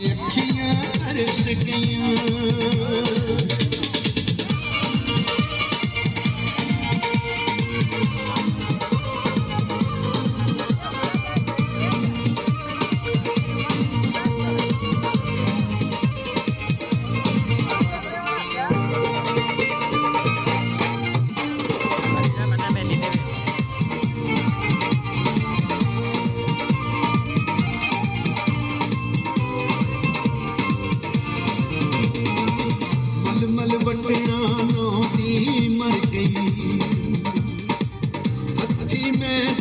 रसिया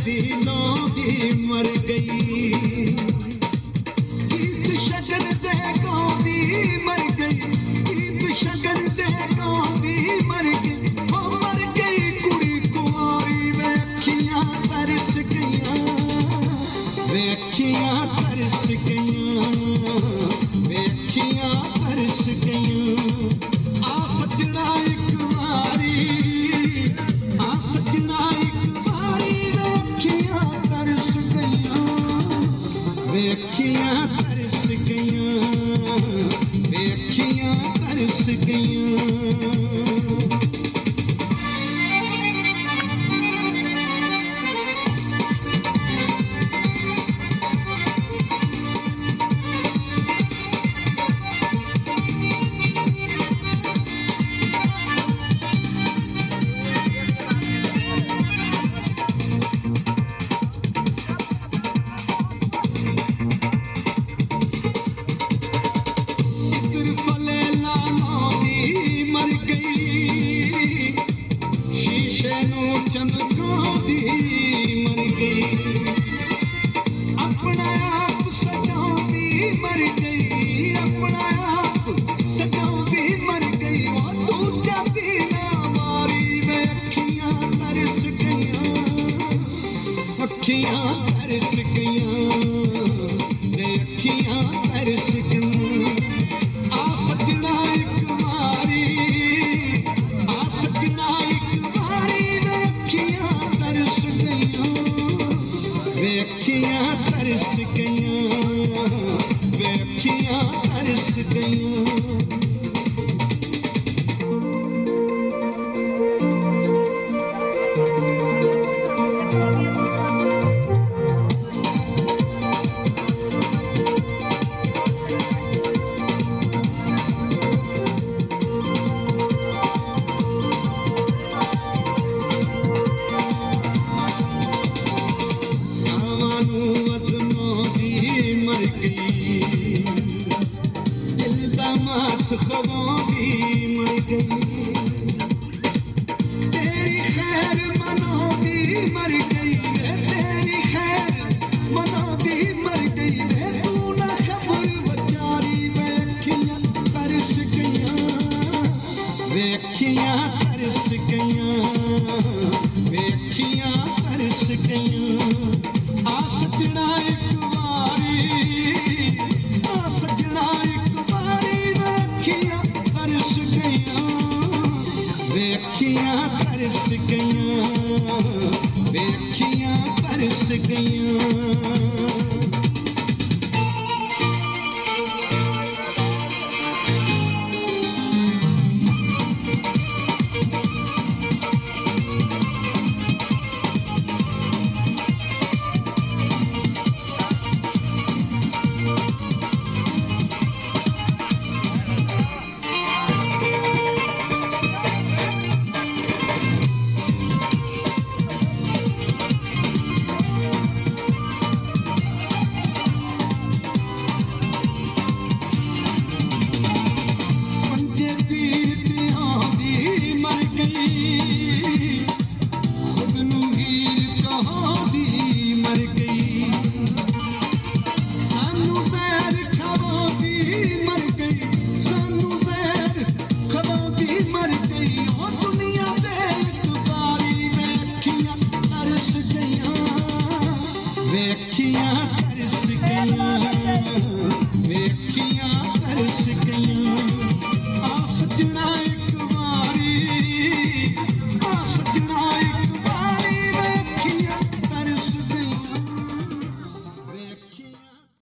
मरी गई। शगन ते भी मर गई। शगन ते बि मरी गई। मर गई कुड़ी कुमारी वेखियां तरस कई वेखिय तरस कई वेखिय तरस शैनो चमका दी मर गई अपना आप सदा भी मर गई, अपना आप सदा भी मर गई। वो दूजा भी ना मारी मैं अखियाँ तरस गया अखियाँ तरस गया मैं अखियाँ तरस गया गई हूँ मर गई। तेरी खैर मना भी मर गई है तेरी खैर मना भी मर गई है तू ना खबर बेचारी बैठिया तरस गया वेखिया, तरस गया वेखिया, तरस गया आस चढ़ाए तू ਵੇਖੀਆਂ ਤਰਸ ਗਈਆਂ ਵੇਖੀਆਂ ਤਰਸ ਗਈਆਂ। Zequinha, Cariciquinha.